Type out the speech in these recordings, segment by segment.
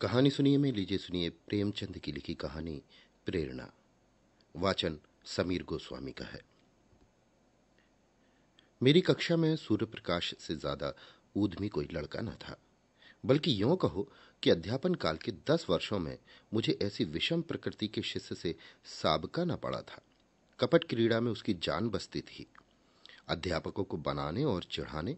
कहानी सुनिए में, लीजिए सुनिए प्रेमचंद की लिखी कहानी, प्रेरणा। वाचन समीर गोस्वामी का है। मेरी कक्षा में सूर्य प्रकाश से ज़्यादा ऊधमी कोई लड़का न था, बल्कि यूँ कहो कि अध्यापन काल के दस वर्षों में मुझे ऐसी विषम प्रकृति के शिष्य से साबका न पड़ा था। कपट क्रीड़ा में उसकी जान बसती थी। अध्यापकों को बनाने और चढ़ाने,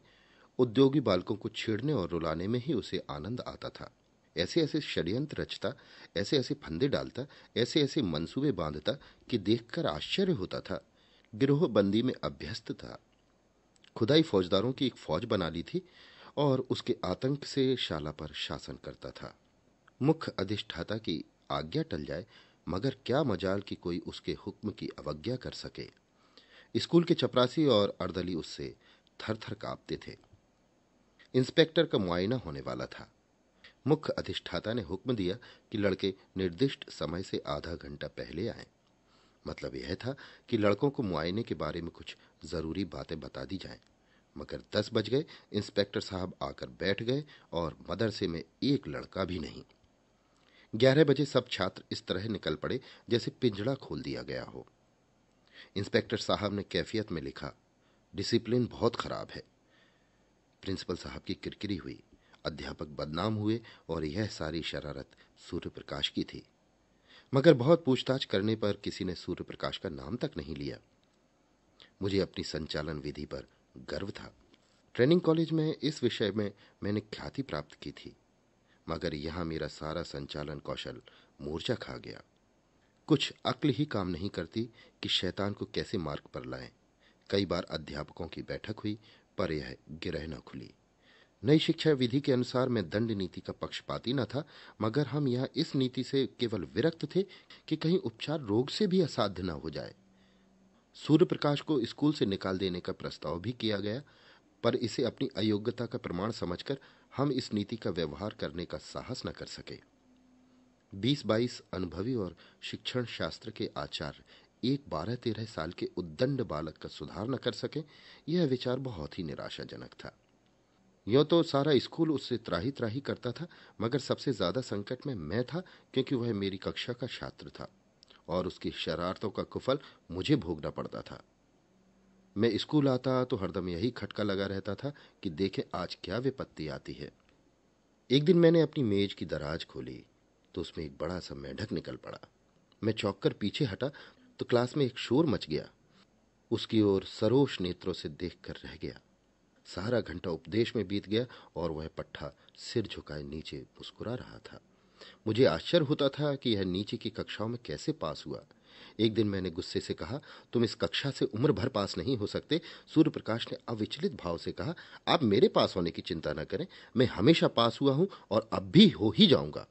उद्योगी बालकों को छेड़ने और रुलाने में ही उसे आनंद आता था। ऐसे ऐसे षड्यंत्र रचता ऐसे ऐसे फंदे डालता ऐसे ऐसे मंसूबे बांधता कि देखकर आश्चर्य होता था। गिरोह बंदी में अभ्यस्त था। खुदाई फौजदारों की एक फौज बना ली थी और उसके आतंक से शाला पर शासन करता था। मुख्य अधिष्ठाता की आज्ञा टल जाए, मगर क्या मजाल कि कोई उसके हुक्म की अवज्ञा कर सके। स्कूल के चपरासी और अर्दली उससे थर थर कांपते थे। इंस्पेक्टर का मुआयना होने वाला था। मुख्य अधिष्ठाता ने हुक्म दिया कि लड़के निर्दिष्ट समय से आधा घंटा पहले आए। मतलब यह था कि लड़कों को मुआयने के बारे में कुछ ज़रूरी बातें बता दी जाएँ। मगर दस बज गए, इंस्पेक्टर साहब आकर बैठ गए और मदरसे में एक लड़का भी नहीं। ग्यारह बजे सब छात्र इस तरह निकल पड़े जैसे पिंजड़ा खोल दिया गया हो। इंस्पेक्टर साहब ने कैफियत में लिखा, डिसिप्लिन बहुत खराब है। प्रिंसिपल साहब की किरकिरी हुई। अध्यापक बदनाम हुए और यह सारी शरारत सूर्य प्रकाश की थी। मगर बहुत पूछताछ करने पर किसी ने सूर्य प्रकाश का नाम तक नहीं लिया। मुझे अपनी संचालन विधि पर गर्व था। ट्रेनिंग कॉलेज में इस विषय में मैंने ख्याति प्राप्त की थी, मगर यहाँ मेरा सारा संचालन कौशल मूर्छा खा गया। कुछ अक्ल ही काम नहीं करती कि शैतान को कैसे मार्ग पर लाएँ। कई बार अध्यापकों की बैठक हुई, पर यह गिरह न खुली। नई शिक्षा विधि के अनुसार मैं दंड नीति का पक्षपाती न था, मगर हम यहाँ इस नीति से केवल विरक्त थे कि कहीं उपचार रोग से भी असाध्य न हो जाए। सूर्य प्रकाश को स्कूल से निकाल देने का प्रस्ताव भी किया गया, पर इसे अपनी अयोग्यता का प्रमाण समझकर हम इस नीति का व्यवहार करने का साहस न कर सके। बीस बाईस अनुभवी और शिक्षण शास्त्र के आचार्य एक बारह तेरह साल के उद्दंड बालक का सुधार न कर सके, यह विचार बहुत ही निराशाजनक था। यो तो सारा स्कूल उससे त्राही त्राही करता था, मगर सबसे ज़्यादा संकट में मैं था, क्योंकि वह मेरी कक्षा का छात्र था, और उसकी शरारतों का कुफल मुझे भोगना पड़ता था। मैं स्कूल आता तो हरदम यही खटका लगा रहता था कि देखे आज क्या विपत्ति आती है। एक दिन मैंने अपनी मेज की दराज खोली तो उसमें एक बड़ा सा मेढक निकल पड़ा। मैं चौक कर पीछे हटा तो क्लास में एक शोर मच गया। उसकी ओर सरोष नेत्रों से देखकर रह गया। सारा घंटा उपदेश में बीत गया और वह पट्टा सिर झुकाए नीचे मुस्कुरा रहा था। मुझे आश्चर्य होता था कि यह नीचे की कक्षाओं में कैसे पास हुआ। एक दिन मैंने गुस्से से कहा, तुम इस कक्षा से उम्र भर पास नहीं हो सकते। सूर्य प्रकाश ने अविचलित भाव से कहा, आप मेरे पास होने की चिंता न करें। मैं हमेशा पास हुआ हूँ और अब भी हो ही जाऊँगा।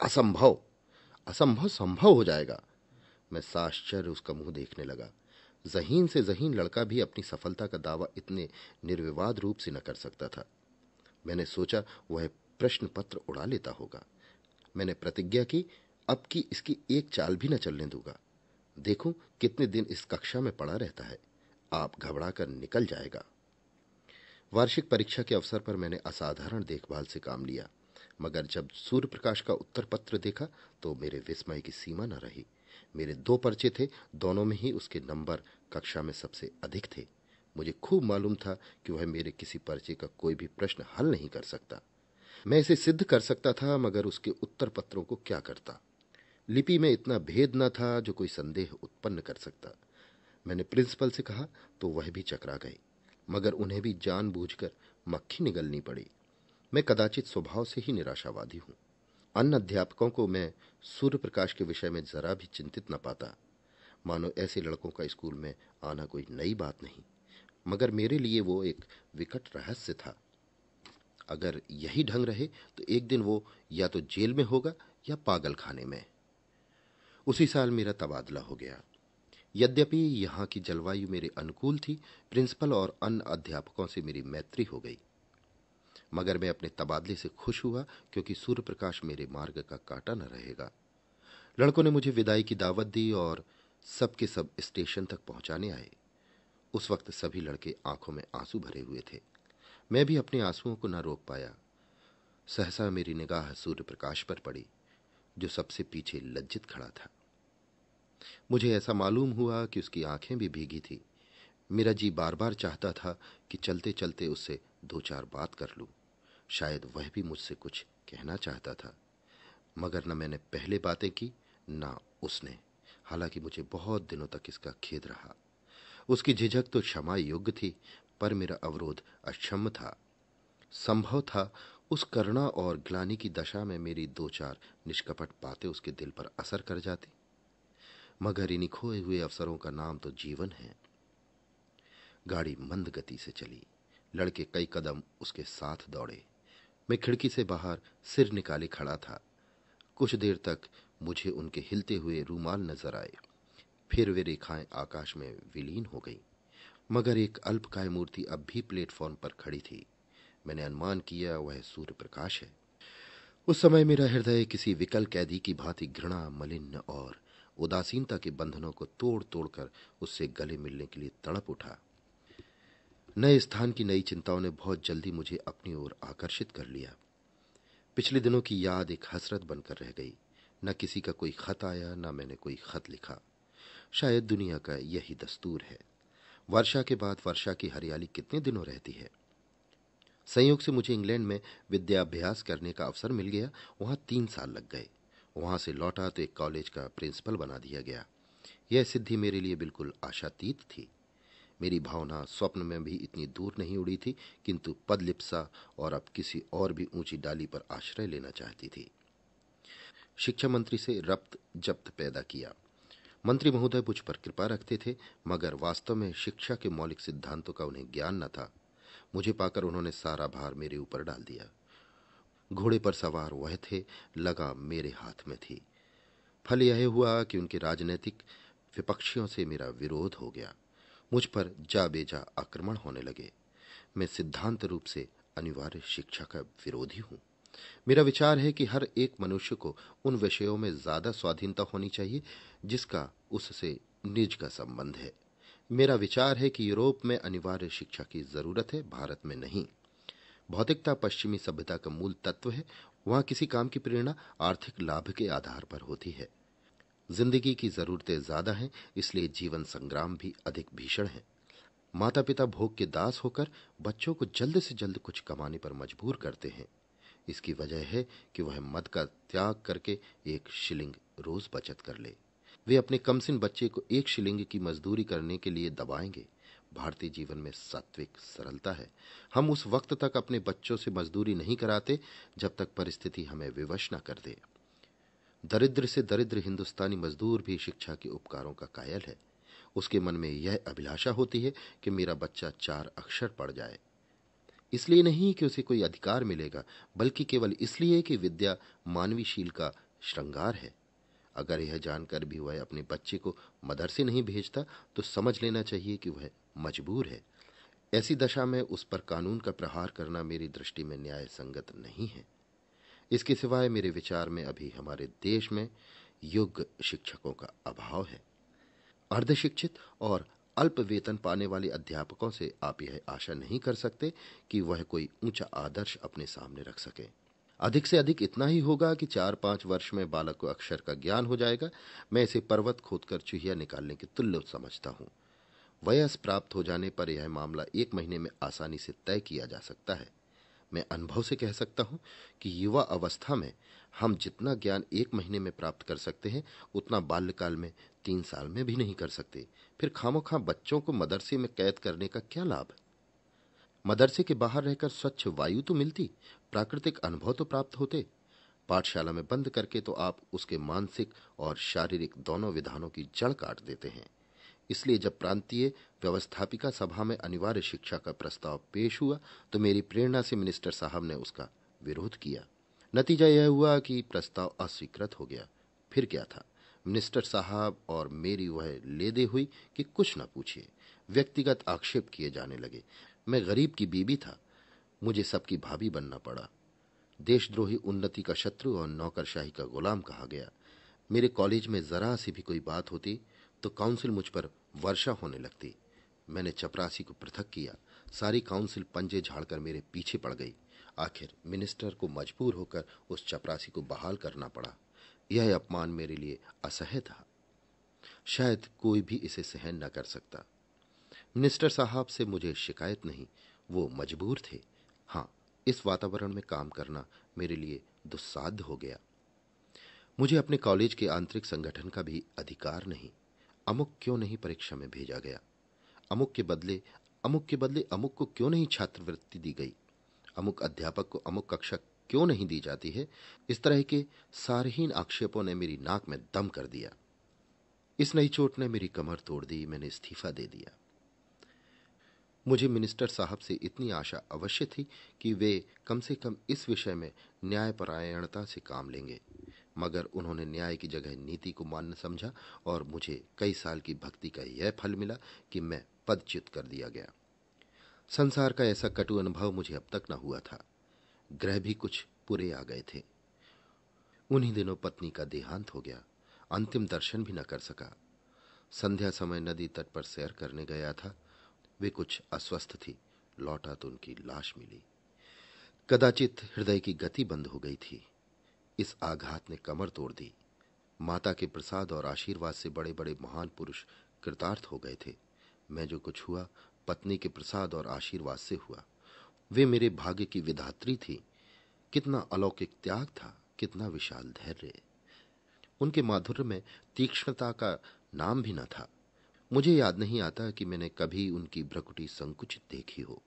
असंभव असंभव संभव हो जाएगा। मैं साश्चर्य उसका मुँह देखने लगा। जहीन से जहीन लड़का भी अपनी सफलता का दावा इतने निर्विवाद रूप से न कर सकता था। मैंने सोचा, वह प्रश्न पत्र उड़ा लेता होगा। मैंने प्रतिज्ञा की, अब की इसकी एक चाल भी न चलने दूँगा। देखूँ, कितने दिन इस कक्षा में पड़ा रहता है। आप घबरा कर निकल जाएगा। वार्षिक परीक्षा के अवसर पर मैंने असाधारण देखभाल से काम लिया। मगर जब सूर्य प्रकाश का उत्तर पत्र देखा तो मेरे विस्मय की सीमा न रही। मेरे दो पर्चे थे, दोनों में ही उसके नंबर कक्षा में सबसे अधिक थे। मुझे खूब मालूम था कि वह मेरे किसी पर्चे का कोई भी प्रश्न हल नहीं कर सकता। मैं इसे सिद्ध कर सकता था, मगर उसके उत्तर पत्रों को क्या करता? लिपि में इतना भेद न था जो कोई संदेह उत्पन्न कर सकता। मैंने प्रिंसिपल से कहा तो वह भी चकरा गए मगर उन्हें भी जानबूझकर मक्खी निगलनी पड़ी। मैं कदाचित स्वभाव से ही निराशावादी हूँ। अन्य अध्यापकों को मैं सूर्य प्रकाश के विषय में जरा भी चिंतित न पाता। मानो ऐसे लड़कों का स्कूल में आना कोई नई बात नहीं। मगर मेरे लिए वो एक विकट रहस्य था। अगर यही ढंग रहे तो एक दिन वो या तो जेल में होगा या पागल खाने में। उसी साल मेरा तबादला हो गया। यद्यपि यहाँ की जलवायु मेरे अनुकूल थी, प्रिंसिपल और अन्य अध्यापकों से मेरी मैत्री हो गई। मगर मैं अपने तबादले से खुश हुआ, क्योंकि सूर्य प्रकाश मेरे मार्ग का काटा न रहेगा। लड़कों ने मुझे विदाई की दावत दी और सबके सब स्टेशन तक पहुँचाने आए। उस वक्त सभी लड़के आँखों में आँसू भरे हुए थे। मैं भी अपने आंसुओं को न रोक पाया। सहसा मेरी निगाह सूर्य प्रकाश पर पड़ी, जो सबसे पीछे लज्जित खड़ा था। मुझे ऐसा मालूम हुआ कि उसकी आँखें भी भीगी थी। मेरा जी बार बार चाहता था कि चलते चलते उससे दो चार बात कर लूँ। शायद वह भी मुझसे कुछ कहना चाहता था। मगर न मैंने पहले बातें की, ना उसने। हालाँकि मुझे बहुत दिनों तक इसका खेद रहा। उसकी झिझक तो क्षमा योग्य थी, पर मेरा अवरोध अक्षम था। संभव था उस करुणा और ग्लानी की दशा में मेरी दो चार निष्कपट बातें उसके दिल पर असर कर जाती। मगर इन खोए हुए अवसरों का नाम तो जीवन है। गाड़ी मंद गति से चली। लड़के कई कदम उसके साथ दौड़े। मैं खिड़की से बाहर सिर निकाले खड़ा था। कुछ देर तक मुझे उनके हिलते हुए रूमाल नज़र आए। फिर वे रेखाएँ आकाश में विलीन हो गईं। मगर एक अल्पकाय मूर्ति अब भी प्लेटफॉर्म पर खड़ी थी। मैंने अनुमान किया, वह सूर्य प्रकाश है। उस समय मेरा हृदय किसी विकल कैदी की भांति घृणा, मलिन और उदासीनता के बंधनों को तोड़ तोड़कर उससे गले मिलने के लिए तड़प उठा। नए स्थान की नई चिंताओं ने बहुत जल्दी मुझे अपनी ओर आकर्षित कर लिया। पिछले दिनों की याद एक हसरत बनकर रह गई। न किसी का कोई खत आया, न मैंने कोई खत लिखा। शायद दुनिया का यही दस्तूर है। वर्षा के बाद वर्षा की हरियाली कितने दिनों रहती है? संयोग से मुझे इंग्लैंड में विद्याभ्यास करने का अवसर मिल गया। वहाँ तीन साल लग गए। वहाँ से लौटा तो एक कॉलेज का प्रिंसिपल बना दिया गया। यह सिद्धि मेरे लिए बिल्कुल आशातीत थी। मेरी भावना स्वप्न में भी इतनी दूर नहीं उड़ी थी, किंतु पदलिप्सा और अब किसी और भी ऊँची डाली पर आश्रय लेना चाहती थी। शिक्षा मंत्री से रब्त जब्त पैदा किया। मंत्री महोदय मुझ पर कृपा रखते थे, मगर वास्तव में शिक्षा के मौलिक सिद्धांतों का उन्हें ज्ञान न था। मुझे पाकर उन्होंने सारा भार मेरे ऊपर डाल दिया। घोड़े पर सवार वह थे लगा मेरे हाथ में थी। फल यह हुआ कि उनके राजनीतिक विपक्षियों से मेरा विरोध हो गया। मुझ पर जा बेजा आक्रमण होने लगे। मैं सिद्धांत रूप से अनिवार्य शिक्षा का विरोधी हूँ। मेरा विचार है कि हर एक मनुष्य को उन विषयों में ज़्यादा स्वाधीनता होनी चाहिए, जिसका उससे निज का संबंध है। मेरा विचार है कि यूरोप में अनिवार्य शिक्षा की ज़रूरत है, भारत में नहीं। भौतिकता पश्चिमी सभ्यता का मूल तत्व है, वहाँ किसी काम की प्रेरणा आर्थिक लाभ के आधार पर होती है। ज़िंदगी की जरूरतें ज़्यादा हैं, इसलिए जीवन संग्राम भी अधिक भीषण है। माता पिता भोग के दास होकर बच्चों को जल्द से जल्द कुछ कमाने पर मजबूर करते हैं। इसकी वजह है कि वह मद का त्याग करके एक शिलिंग रोज बचत कर ले। वे अपने कमसिन बच्चे को एक शिलिंग की मजदूरी करने के लिए दबाएँगे। भारतीय जीवन में सात्विक सरलता है। हम उस वक्त तक अपने बच्चों से मजदूरी नहीं कराते, जब तक परिस्थिति हमें विवश न कर दे। दरिद्र से दरिद्र हिंदुस्तानी मजदूर भी शिक्षा के उपकारों का कायल है। उसके मन में यह अभिलाषा होती है कि मेरा बच्चा चार अक्षर पढ़ जाए। इसलिए नहीं कि उसे कोई अधिकार मिलेगा, बल्कि केवल इसलिए कि विद्या मानवीशील का श्रृंगार है। अगर यह जानकर भी वह अपने बच्चे को मदरसे नहीं भेजता तो समझ लेना चाहिए कि वह मजबूर है। ऐसी दशा में उस पर कानून का प्रहार करना मेरी दृष्टि में न्याय संगत नहीं है। इसके सिवाय मेरे विचार में अभी हमारे देश में योग्य शिक्षकों का अभाव है। अर्धशिक्षित और अल्प वेतन पाने वाले अध्यापकों से आप यह आशा नहीं कर सकते कि वह कोई ऊँचा आदर्श अपने सामने रख सके। अधिक से अधिक इतना ही होगा कि चार पाँच वर्ष में बालक को अक्षर का ज्ञान हो जाएगा। मैं इसे पर्वत खोदकर चूहिया निकालने के तुल्य समझता हूँ। वयस प्राप्त हो जाने पर यह मामला एक महीने में आसानी से तय किया जा सकता है। मैं अनुभव से कह सकता हूँ कि युवा अवस्था में हम जितना ज्ञान एक महीने में प्राप्त कर सकते हैं, उतना बाल्यकाल में तीन साल में भी नहीं कर सकते। फिर खामोखा बच्चों को मदरसे में कैद करने का क्या लाभ? मदरसे के बाहर रहकर स्वच्छ वायु तो मिलती, प्राकृतिक अनुभव तो प्राप्त होते। पाठशाला में बंद करके तो आप उसके मानसिक और शारीरिक दोनों विधानों की जड़ काट देते हैं। इसलिए जब प्रांतीय व्यवस्थापिका सभा में अनिवार्य शिक्षा का प्रस्ताव पेश हुआ तो मेरी प्रेरणा से मिनिस्टर साहब ने उसका विरोध किया। नतीजा यह हुआ कि प्रस्ताव अस्वीकृत हो गया। फिर क्या था? मिनिस्टर साहब और मेरी वह लेदे हुई कि कुछ न पूछिए। व्यक्तिगत आक्षेप किए जाने लगे। मैं गरीब की बीबी था। मुझे सबकी भाभी बनना पड़ा। देशद्रोही उन्नति का शत्रु और नौकरशाही का गुलाम कहा गया। मेरे कॉलेज में जरा सी भी कोई बात होती तो काउंसिल मुझ पर वर्षा होने लगती। मैंने चपरासी को पृथक किया। सारी काउंसिल पंजे झाड़कर मेरे पीछे पड़ गई। आखिर मिनिस्टर को मजबूर होकर उस चपरासी को बहाल करना पड़ा। यह अपमान मेरे लिए असह्य था। शायद कोई भी इसे सहन न कर सकता। मिनिस्टर साहब से मुझे शिकायत नहीं, वो मजबूर थे। हाँ इस वातावरण में काम करना मेरे लिए दुस्साध्य हो गया। मुझे अपने कॉलेज के आंतरिक संगठन का भी अधिकार नहीं। अमुक क्यों नहीं परीक्षा में भेजा गया? अमुक के बदले, अमुक के बदले अमुक को क्यों नहीं छात्रवृत्ति दी गई? अमुक अध्यापक को अमुक कक्षा क्यों नहीं दी जाती है? इस तरह के सारहीन आक्षेपों ने मेरी नाक में दम कर दिया। इस नई चोट ने मेरी कमर तोड़ दी, मैंने इस्तीफा दे दिया। मुझे मिनिस्टर साहब से इतनी आशा अवश्य थी कि वे कम से कम इस विषय में न्यायपरायणता से काम लेंगे। मगर उन्होंने न्याय की जगह नीति को मान्य समझा और मुझे कई साल की भक्ति का यह फल मिला कि मैं पदच्युत कर दिया गया। संसार का ऐसा कटु अनुभव मुझे अब तक न हुआ था। ग्रह भी कुछ पूरे आ गए थे। उन्हीं दिनों पत्नी का देहांत हो गया। अंतिम दर्शन भी न कर सका। संध्या समय नदी तट पर सैर करने गया था। वे कुछ अस्वस्थ थी। लौटा तो उनकी लाश मिली। कदाचित हृदय की गति बंद हो गई थी। इस आघात ने कमर तोड़ दी। माता के प्रसाद और आशीर्वाद से बड़े बड़े महान पुरुष कृतार्थ हो गए थे। मैं जो कुछ हुआ, पत्नी के प्रसाद और आशीर्वाद से हुआ। वे मेरे भाग्य की विधात्री थी। कितना अलौकिक त्याग था, कितना विशाल धैर्य। उनके माधुर्य में तीक्ष्णता का नाम भी न था। मुझे याद नहीं आता कि मैंने कभी उनकी भ्रकुटी संकुचित देखी हो।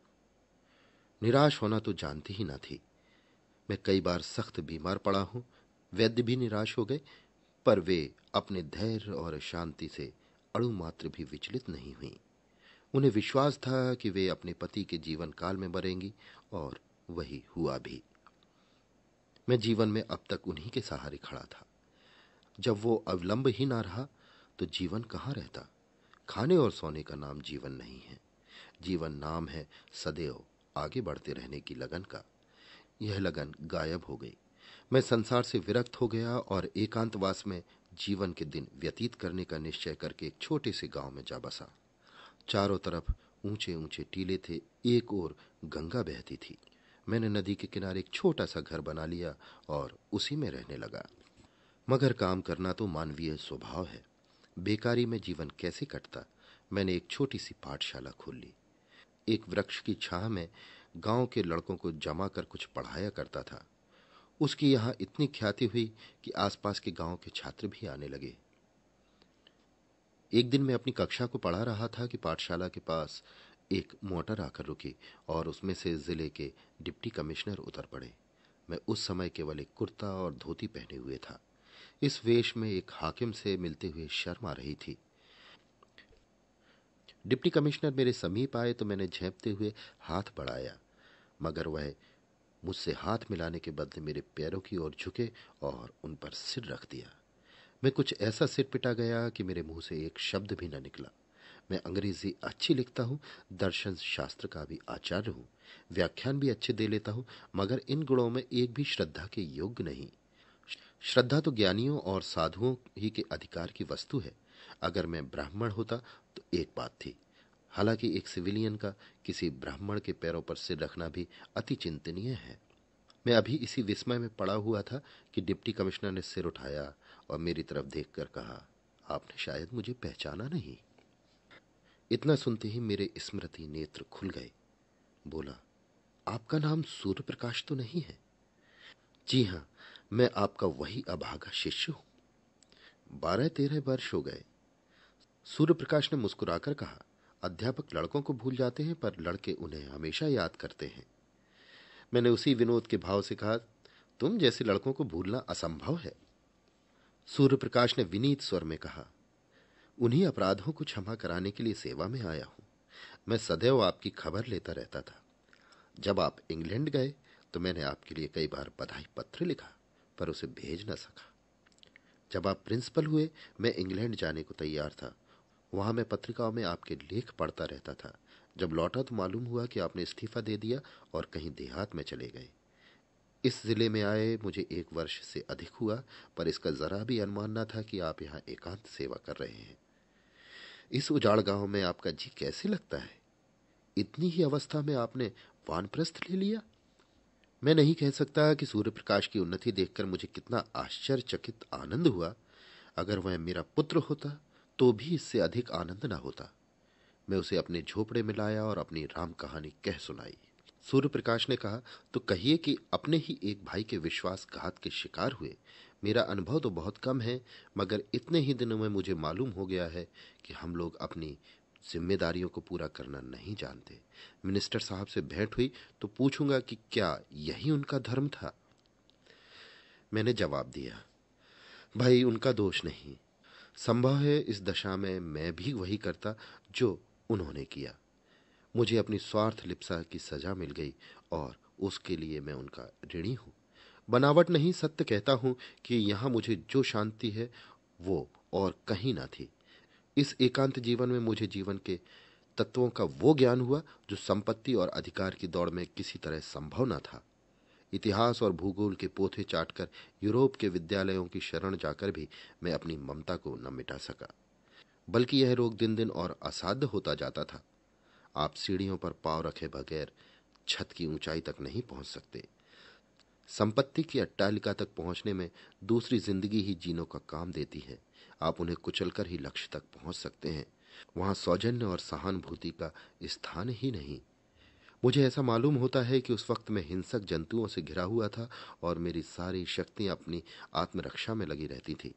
निराश होना तो जानती ही न थी। मैं कई बार सख्त बीमार पड़ा हूँ, वैद्य भी निराश हो गए, पर वे अपने धैर्य और शांति से अणु मात्र भी विचलित नहीं हुई। उन्हें विश्वास था कि वे अपने पति के जीवन काल में मरेंगी और वही हुआ भी। मैं जीवन में अब तक उन्हीं के सहारे खड़ा था। जब वो अवलंब ही ना रहा तो जीवन कहाँ रहता? खाने और सोने का नाम जीवन नहीं है। जीवन नाम है सदैव आगे बढ़ते रहने की लगन का। यह लगन गायब हो गई। मैं संसार से विरक्त हो गया और एकांतवास में जीवन के दिन व्यतीत करने का निश्चय करके एक छोटे से गाँव में जा बसा। चारों तरफ़ ऊँचे ऊँचे टीले थे, एक और गंगा बहती थी। मैंने नदी के किनारे एक छोटा सा घर बना लिया और उसी में रहने लगा। मगर काम करना तो मानवीय स्वभाव है। बेकारी में जीवन कैसे कटता? मैंने एक छोटी सी पाठशाला खोल ली। एक वृक्ष की छाह में गाँव के लड़कों को जमा कर कुछ पढ़ाया करता था। उसकी यहाँ इतनी ख्याति हुई कि आसपास के गाँव के छात्र भी आने लगे। एक दिन मैं अपनी कक्षा को पढ़ा रहा था कि पाठशाला के पास एक मोटर आकर रुकी और उसमें से ज़िले के डिप्टी कमिश्नर उतर पड़े। मैं उस समय केवल एक कुर्ता और धोती पहने हुए था। इस वेश में एक हाकिम से मिलते हुए शर्म आ रही थी। डिप्टी कमिश्नर मेरे समीप आए तो मैंने झेपते हुए हाथ बढ़ाया, मगर वह मुझसे हाथ मिलाने के बदले मेरे पैरों की ओर झुके और उन पर सिर रख दिया। मैं कुछ ऐसा सिर पिटा गया कि मेरे मुँह से एक शब्द भी न निकला। मैं अंग्रेज़ी अच्छी लिखता हूँ, दर्शन शास्त्र का भी आचार्य हूँ, व्याख्यान भी अच्छे दे लेता हूँ, मगर इन गुणों में एक भी श्रद्धा के योग्य नहीं। श्रद्धा तो ज्ञानियों और साधुओं ही के अधिकार की वस्तु है। अगर मैं ब्राह्मण होता तो एक बात थी। हालाँकि एक सिविलियन का किसी ब्राह्मण के पैरों पर सिर रखना भी अति चिंतनीय है। मैं अभी इसी विस्मय में पड़ा हुआ था कि डिप्टी कमिश्नर ने सिर उठाया और मेरी तरफ़ देखकर कहा, आपने शायद मुझे पहचाना नहीं। इतना सुनते ही मेरे स्मृति नेत्र खुल गए। बोला, आपका नाम सूर्य प्रकाश तो नहीं है? जी हाँ, मैं आपका वही अभागा शिष्य हूँ। बारह तेरह वर्ष हो गए। सूर्य प्रकाश ने मुस्कुराकर कहा, अध्यापक लड़कों को भूल जाते हैं, पर लड़के उन्हें हमेशा याद करते हैं। मैंने उसी विनोद के भाव से कहा, तुम जैसे लड़कों को भूलना असंभव है। सूर्य प्रकाश ने विनीत स्वर में कहा, उन्हीं अपराधों को क्षमा कराने के लिए सेवा में आया हूँ। मैं सदैव आपकी खबर लेता रहता था। जब आप इंग्लैंड गए तो मैंने आपके लिए कई बार बधाई पत्र लिखा, पर उसे भेज न सका। जब आप प्रिंसिपल हुए, मैं इंग्लैंड जाने को तैयार था। वहाँ मैं पत्रिकाओं में आपके लेख पढ़ता रहता था। जब लौटा तो मालूम हुआ कि आपने इस्तीफा दे दिया और कहीं देहात में चले गए। इस ज़िले में आए, मुझे एक वर्ष से अधिक हुआ, पर इसका जरा भी अनुमान न था कि आप यहाँ एकांत सेवा कर रहे हैं। इस उजाड़ गाँव में आपका जी कैसे लगता है? इतनी ही अवस्था में आपने वानप्रस्थ ले लिया? मैं नहीं कह सकता कि सूर्य प्रकाश की उन्नति देखकर मुझे कितना आश्चर्यचकित आनंद हुआ। अगर वह मेरा पुत्र होता तो भी इससे अधिक आनंद ना होता। मैं उसे अपने झोपड़े में लाया और अपनी राम कहानी कह सुनाई। सूर्य प्रकाश ने कहा तो कहिए कि अपने ही एक भाई के विश्वासघात के शिकार हुए। मेरा अनुभव तो बहुत कम है, मगर इतने ही दिनों में मुझे मालूम हो गया है कि हम लोग अपनी जिम्मेदारियों को पूरा करना नहीं जानते। मिनिस्टर साहब से भेंट हुई तो पूछूँगा कि क्या यही उनका धर्म था? मैंने जवाब दिया, भाई, उनका दोष नहीं। संभव है इस दशा में मैं भी वही करता जो उन्होंने किया। मुझे अपनी स्वार्थ लिप्सा की सजा मिल गई और उसके लिए मैं उनका ऋणी हूँ। बनावट नहीं सत्य कहता हूँ कि यहाँ मुझे जो शांति है, वो और कहीं ना थी। इस एकांत जीवन में मुझे जीवन के तत्वों का वो ज्ञान हुआ जो संपत्ति और अधिकार की दौड़ में किसी तरह संभव न था। इतिहास और भूगोल के पोथे चाटकर यूरोप के विद्यालयों की शरण जाकर भी मैं अपनी ममता को न मिटा सका। बल्कि यह रोग दिन दिन और असाध्य होता जाता था। आप सीढ़ियों पर पाँव रखे बगैर छत की ऊंचाई तक नहीं पहुँच सकते। संपत्ति की अट्टालिका तक पहुँचने में दूसरी ज़िंदगी ही जीनों का काम देती है। आप उन्हें कुचलकर ही लक्ष्य तक पहुँच सकते हैं। वहाँ सौजन्य और सहानुभूति का स्थान ही नहीं। मुझे ऐसा मालूम होता है कि उस वक्त मैं हिंसक जंतुओं से घिरा हुआ था और मेरी सारी शक्तियाँ अपनी आत्मरक्षा में लगी रहती थी।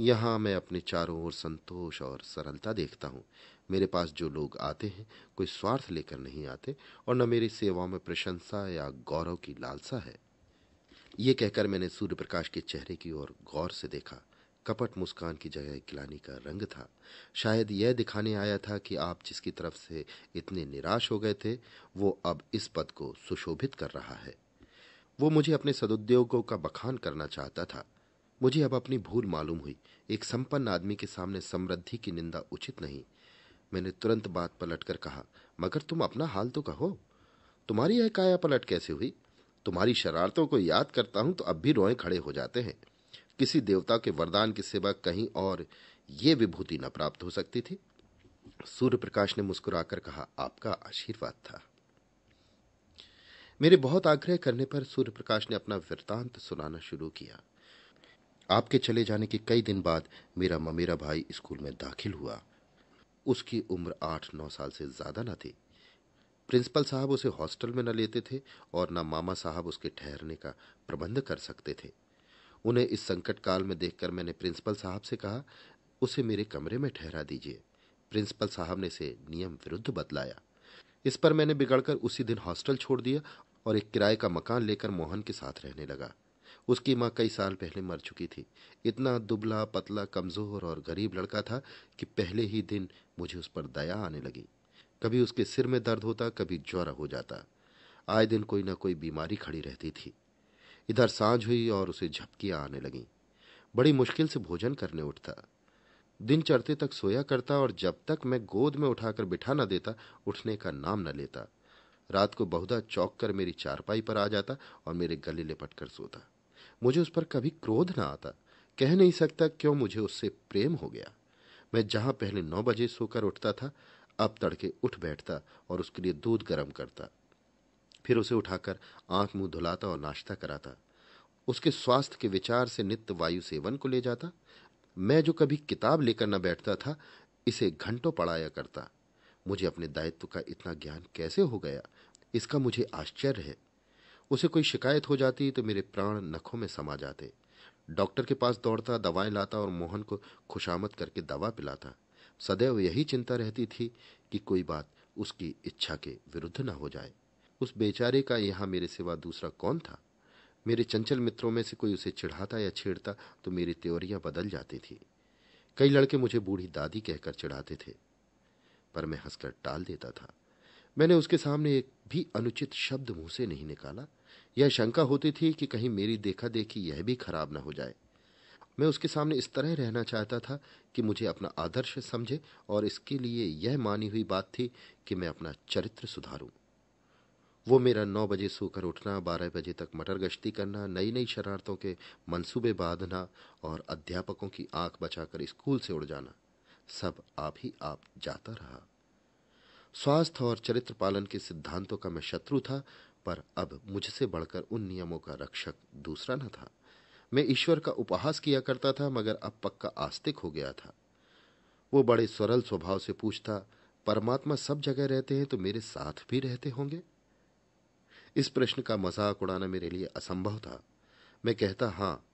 यहाँ मैं अपने चारों ओर संतोष और सरलता देखता हूँ। मेरे पास जो लोग आते हैं, कोई स्वार्थ लेकर नहीं आते, और न मेरी सेवाओं में प्रशंसा या गौरव की लालसा है। ये कहकर मैंने सूर्य प्रकाश के चेहरे की ओर गौर से देखा। कपट मुस्कान की जगह गिलानी का रंग था। शायद यह दिखाने आया था कि आप जिसकी तरफ़ से इतने निराश हो गए थे, वो अब इस पद को सुशोभित कर रहा है। वो मुझे अपने सदुद्योगों का बखान करना चाहता था। मुझे अब अपनी भूल मालूम हुई। एक संपन्न आदमी के सामने समृद्धि की निंदा उचित नहीं। मैंने तुरंत बात पलटकर कहा, मगर तुम अपना हाल तो कहो। तुम्हारी यह काया पलट कैसे हुई? तुम्हारी शरारतों को याद करता हूँ तो अब भी रोए खड़े हो जाते हैं। किसी देवता के वरदान के सिवा कहीं और ये विभूति न प्राप्त हो सकती थी? सूर्य प्रकाश ने मुस्कुराकर कहा, आपका आशीर्वाद था। मेरे बहुत आग्रह करने पर सूर्य प्रकाश ने अपना वृतांत सुनाना शुरू किया। आपके चले जाने के कई दिन बाद मेरा ममेरा भाई स्कूल में दाखिल हुआ। उसकी उम्र आठ नौ साल से ज़्यादा न थी। प्रिंसिपल साहब उसे हॉस्टल में न लेते थे और न मामा साहब उसके ठहरने का प्रबंध कर सकते थे। उन्हें इस संकट काल में देखकर मैंने प्रिंसिपल साहब से कहा, उसे मेरे कमरे में ठहरा दीजिए। प्रिंसिपल साहब ने इसे नियम विरुद्ध बतलाया। इस पर मैंने बिगड़कर उसी दिन हॉस्टल छोड़ दिया और एक किराए का मकान लेकर मोहन के साथ रहने लगा। उसकी माँ कई साल पहले मर चुकी थी। इतना दुबला, पतला, कमज़ोर और गरीब लड़का था कि पहले ही दिन मुझे उस पर दया आने लगी। कभी उसके सिर में दर्द होता, कभी ज्वर हो जाता। आए दिन कोई ना कोई बीमारी खड़ी रहती थी। इधर साँझ हुई और उसे झपकियाँ आने लगी। बड़ी मुश्किल से भोजन करने उठता। दिन चढ़ते तक सोया करता और जब तक मैं गोद में उठाकर बिठा न देता, उठने का नाम न लेता। रात को बहुधा चौक कर मेरी चारपाई पर आ जाता और मेरे गले लिपट कर सोता। मुझे उस पर कभी क्रोध न आता। कह नहीं सकता क्यों मुझे उससे प्रेम हो गया। मैं जहाँ पहले नौ बजे सोकर उठता था, अब तड़के उठ बैठता और उसके लिए दूध गर्म करता। फिर उसे उठाकर आँख मुँह धुलाता और नाश्ता कराता। उसके स्वास्थ्य के विचार से नित्य वायु सेवन को ले जाता। मैं जो कभी किताब लेकर न बैठता था, इसे घंटों पढ़ाया करता। मुझे अपने दायित्व का इतना ज्ञान कैसे हो गया? इसका मुझे आश्चर्य है। उसे कोई शिकायत हो जाती तो मेरे प्राण नखों में समा जाते। डॉक्टर के पास दौड़ता, दवाएँ लाता और मोहन को खुशामद करके दवा पिलाता। सदैव यही चिंता रहती थी कि कोई बात उसकी इच्छा के विरुद्ध न हो जाए। उस बेचारे का यहाँ मेरे सिवा दूसरा कौन था? मेरे चंचल मित्रों में से कोई उसे चिढ़ाता या छेड़ता तो मेरी त्योरियाँ बदल जाती थी। कई लड़के मुझे बूढ़ी दादी कहकर चिढ़ाते थे, पर मैं हंसकर टाल देता था। मैंने उसके सामने एक भी अनुचित शब्द मुँह से नहीं निकाला। यह शंका होती थी कि कहीं मेरी देखा देखी यह भी खराब न हो जाए। मैं उसके सामने इस तरह रहना चाहता था कि मुझे अपना आदर्श समझे और इसके लिए यह मानी हुई बात थी कि मैं अपना चरित्र सुधारूं। वो मेरा नौ बजे सोकर उठना, बारह बजे तक मटर गश्ती करना नई नई शरारतों के मंसूबे बांधना और अध्यापकों की आँख बचाकर स्कूल से उड़ जाना, सब आप ही आप जाता रहा। स्वास्थ्य और चरित्र पालन के सिद्धांतों का मैं शत्रु था पर अब मुझसे बढ़कर उन नियमों का रक्षक दूसरा न था। मैं ईश्वर का उपहास किया करता था, मगर अब पक्का आस्तिक हो गया था। वो बड़े सरल स्वभाव से पूछता, परमात्मा सब जगह रहते हैं तो मेरे साथ भी रहते होंगे? इस प्रश्न का मज़ाक उड़ाना मेरे लिए असंभव था। मैं कहता, हाँ,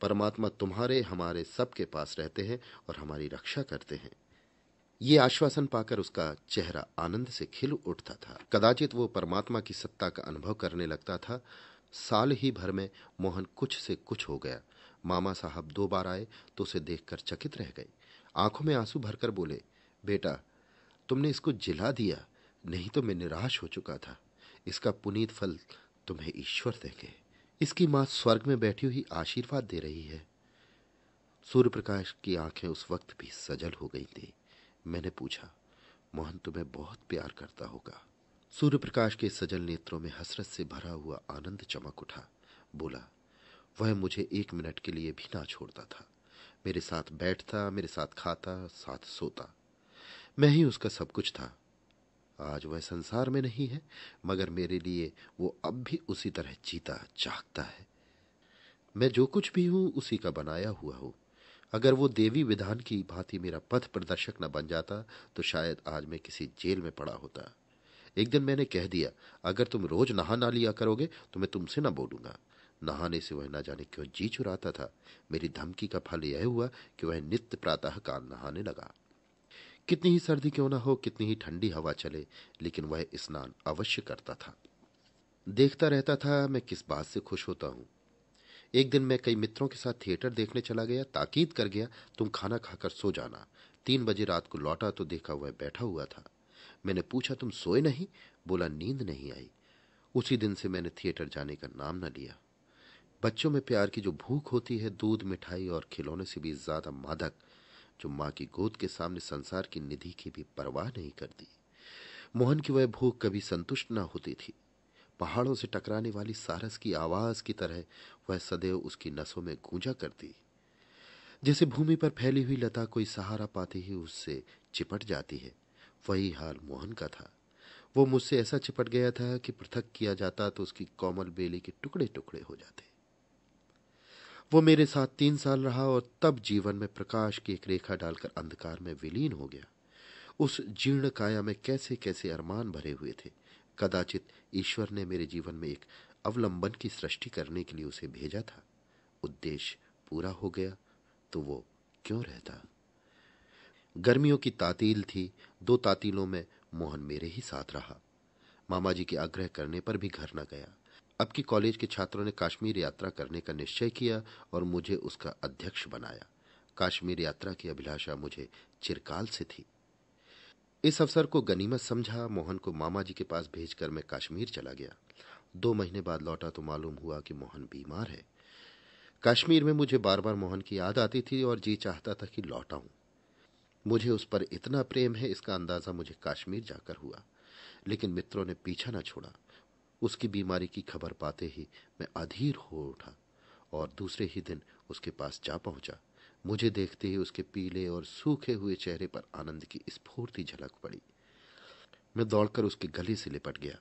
परमात्मा तुम्हारे, हमारे सबके पास रहते हैं और हमारी रक्षा करते हैं। ये आश्वासन पाकर उसका चेहरा आनंद से खिल उठता था। कदाचित वो परमात्मा की सत्ता का अनुभव करने लगता था। साल ही भर में मोहन कुछ से कुछ हो गया। मामा साहब दो बार आए तो उसे देखकर चकित रह गए। आँखों में आँसू भरकर बोले, बेटा, तुमने इसको जिला दिया, नहीं तो मैं निराश हो चुका था। इसका पुनीत फल तुम्हें ईश्वर देंगे। इसकी माँ स्वर्ग में बैठी हुई आशीर्वाद दे रही है। सूर्य प्रकाश की आँखें उस वक्त भी सजल हो गई थी। मैंने पूछा, मोहन, तुम्हें बहुत प्यार करता होगा। सूर्य प्रकाश के सजल नेत्रों में हसरत से भरा हुआ आनंद चमक उठा। बोला, वह मुझे एक मिनट के लिए भी ना छोड़ता था। मेरे साथ बैठता, मेरे साथ खाता, साथ सोता। मैं ही उसका सब कुछ था। आज वह संसार में नहीं है, मगर मेरे लिए वो अब भी उसी तरह जीता चाहता है। मैं जो कुछ भी हूँ, उसी का बनाया हुआ हूँ। अगर वो देवी विधान की भांति मेरा पथ प्रदर्शक न बन जाता तो शायद आज मैं किसी जेल में पड़ा होता। एक दिन मैंने कह दिया, अगर तुम रोज नहा ना लिया करोगे तो मैं तुमसे न बोलूँगा। नहाने से वह न जाने क्यों जी चुराता था। मेरी धमकी का फल यह हुआ कि वह नित्य प्रातः काल नहाने लगा। कितनी ही सर्दी क्यों ना हो, कितनी ही ठंडी हवा चले, लेकिन वह स्नान अवश्य करता था। देखता रहता था, मैं किस बात से खुश होता हूँ। एक दिन मैं कई मित्रों के साथ थिएटर देखने चला गया, ताकीद कर गया, तुम खाना खाकर सो जाना। तीन बजे रात को लौटा तो देखा वह बैठा हुआ था। मैंने पूछा, तुम सोए नहीं? बोला, नींद नहीं आई। उसी दिन से मैंने थिएटर जाने का नाम न लिया। बच्चों में प्यार की जो भूख होती है, दूध, मिठाई और खिलौने से भी ज़्यादा मादक, जो माँ की गोद के सामने संसार की निधि की भी परवाह नहीं करती। मोहन की वह भूख कभी संतुष्ट न होती थी। पहाड़ों से टकराने वाली सारस की आवाज़ की तरह वह सदैव उसकी नसों में गूंजा करती। जैसे भूमि पर फैली हुई लता कोई सहारा पाते ही उससे चिपट जाती है। वही हाल मोहन का था। वो मुझसे ऐसा चिपट गया था कि पृथक किया जाता तो उसकी कोमल बेली के टुकड़े टुकड़े हो जाते। वो मेरे साथ तीन साल रहा और तब जीवन में प्रकाश की एक रेखा डालकर अंधकार में विलीन हो गया। उस जीर्ण काया में कैसे कैसे अरमान भरे हुए थे। कदाचित ईश्वर ने मेरे जीवन में एक अवलंबन की सृष्टि करने के लिए उसे भेजा था। उद्देश्य पूरा हो गया तो वो क्यों रहता? गर्मियों की तातील थी, दो तातीलों में मोहन मेरे ही साथ रहा। मामा जी के आग्रह करने पर भी घर न गया। अब की कॉलेज के छात्रों ने कश्मीर यात्रा करने का निश्चय किया और मुझे उसका अध्यक्ष बनाया। कश्मीर यात्रा की अभिलाषा मुझे चिरकाल से थी। इस अवसर को गनीमत समझा, मोहन को मामा जी के पास भेजकर मैं कश्मीर चला गया। दो महीने बाद लौटा तो मालूम हुआ कि मोहन बीमार है। कश्मीर में मुझे बार बार मोहन की याद आती थी और जी चाहता था कि लौटाऊं मुझे उस पर इतना प्रेम है, इसका अंदाज़ा मुझे कश्मीर जाकर हुआ। लेकिन मित्रों ने पीछा न छोड़ा। उसकी बीमारी की खबर पाते ही मैं अधीर हो उठा और दूसरे ही दिन उसके पास जा पहुँचा। मुझे देखते ही उसके पीले और सूखे हुए चेहरे पर आनंद की स्फूर्ति झलक पड़ी। मैं दौड़कर उसके गले से लिपट गया।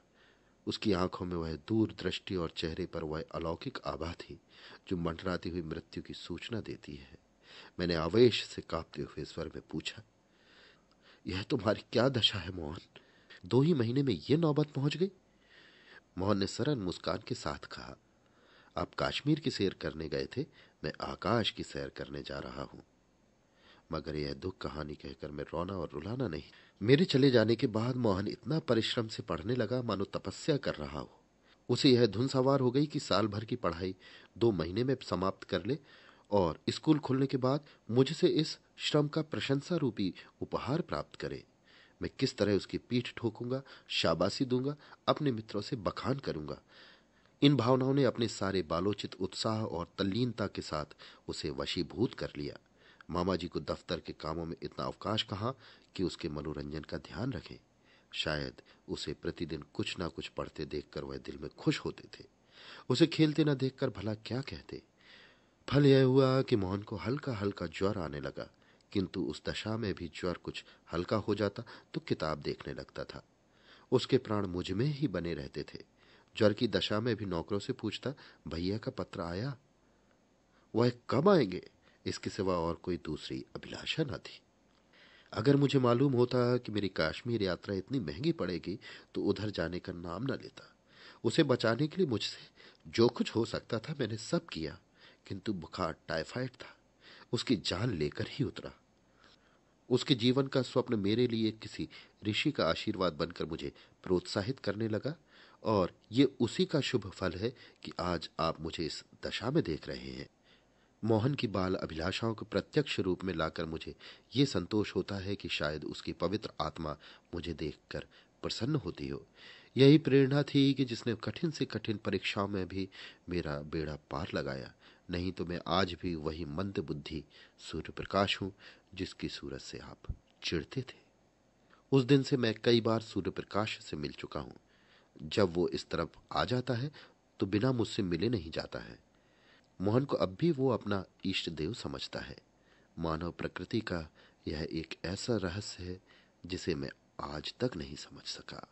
उसकी आँखों में वह दूर दृष्टि और चेहरे पर वह अलौकिक आभा थी, जो मंडराती हुई मृत्यु की सूचना देती है। मैंने आवेश से कांपते हुए स्वर में पूछा, यह तुम्हारी क्या दशा है, मोहन? दो ही महीने में यह नौबत पहुँच गई? मोहन ने सरल मुस्कान के साथ कहा, आप कश्मीर की सैर करने गए थे मैं आकाश की सैर करने जा रहा हूँ। मगर यह दुख कहानी कहकर मैं रोना और रुलाना नहीं। मेरे चले जाने के बाद मोहन इतना परिश्रम से पढ़ने लगा, मानो तपस्या कर रहा हो। उसे यह धुन सवार हो गई कि साल भर की पढ़ाई दो महीने में समाप्त कर ले और स्कूल खुलने के बाद मुझसे इस श्रम का प्रशंसा रूपी उपहार प्राप्त करे। मैं किस तरह उसकी पीठ ठोकूँगा, शाबाशी दूँगा, अपने मित्रों से बखान करूँगा। इन भावनाओं ने अपने सारे बालोचित उत्साह और तल्लीनता के साथ उसे वशीभूत कर लिया। मामा जी को दफ्तर के कामों में इतना अवकाश कहा कि उसके मनोरंजन का ध्यान रखें। शायद उसे प्रतिदिन कुछ ना कुछ पढ़ते देखकर वह दिल में खुश होते थे। उसे खेलते न देखकर भला क्या कहते? फल यह हुआ कि मोहन को हल्का हल्का ज्वर आने लगा, किंतु उस दशा में भी ज्वर कुछ हल्का हो जाता तो किताब देखने लगता था। उसके प्राण मुझमें ही बने रहते थे। ज्वर की दशा में भी नौकरों से पूछता, भैया का पत्र आया? वह कब आएँगे? इसके सिवा और कोई दूसरी अभिलाषा न थी। अगर मुझे मालूम होता कि मेरी काश्मीर यात्रा इतनी महँगी पड़ेगी तो उधर जाने का नाम न लेता। उसे बचाने के लिए मुझसे जो कुछ हो सकता था मैंने सब किया, किंतु बुखार टाइफाइड था। उसकी जान लेकर ही उतरा। उसके जीवन का स्वप्न मेरे लिए किसी ऋषि का आशीर्वाद बनकर मुझे प्रोत्साहित करने लगा। और ये उसी का शुभ फल है कि आज आप मुझे इस दशा में देख रहे हैं। मोहन की बाल अभिलाषाओं को प्रत्यक्ष रूप में लाकर मुझे ये संतोष होता है कि शायद उसकी पवित्र आत्मा मुझे देखकर प्रसन्न होती हो। यही प्रेरणा थी कि जिसने कठिन से कठिन परीक्षाओं में भी मेरा बेड़ा पार लगाया, नहीं तो मैं आज भी वही मंद बुद्धि सूर्य प्रकाश हूँ जिसकी सूरज से आप चिड़ते थे। उस दिन से मैं कई बार सूर्य प्रकाश से मिल चुका हूँ। जब वो इस तरफ़ आ जाता है तो बिना मुझसे मिले नहीं जाता है। मोहन को अब भी वो अपना इष्ट देव समझता है। मानव प्रकृति का यह एक ऐसा रहस्य है, जिसे मैं आज तक नहीं समझ सका।